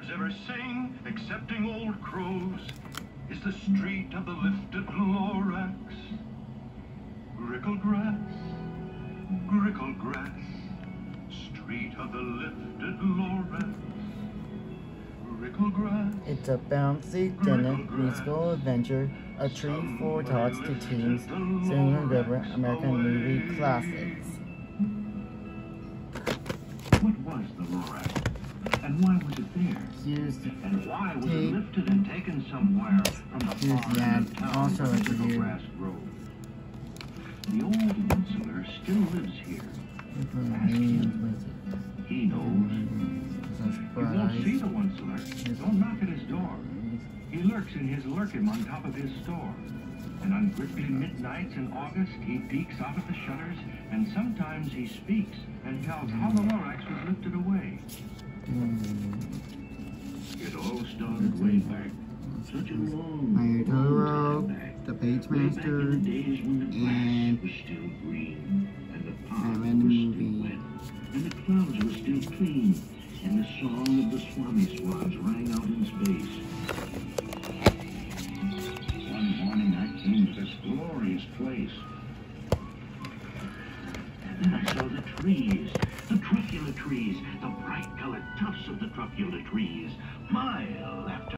birds ever sing, excepting old crows, is the street of the lifted Lorax. Grickle grass, grickle grass, street of the lifted Lorax. It's a bouncy, dynamic musical adventure, a treat for tots to teens, singing river American movie classics. What was the Lorax? And why was it there? Here's And why was it lifted and taken somewhere from the Here's far the end ad. of town Also a the review. grass grows? The old Winseler still lives here. He knows. You won't see the Winseler. Don't knock at his door. He lurks in his lurkin on top of his store. And on grippy midnights in August, he peeks out of the shutters, and sometimes he speaks and tells how the Lorax was lifted away. Started way back. Such a long, My Totoro, long time back. The Page Master, the days when the and was still green, and the pond I'm in the was movie. still wet, and the clouds were still clean, and the song of the Swami swans rang out in space. One morning I came to this glorious place. And then I saw the trees, colored tufts of the truffula trees, mile after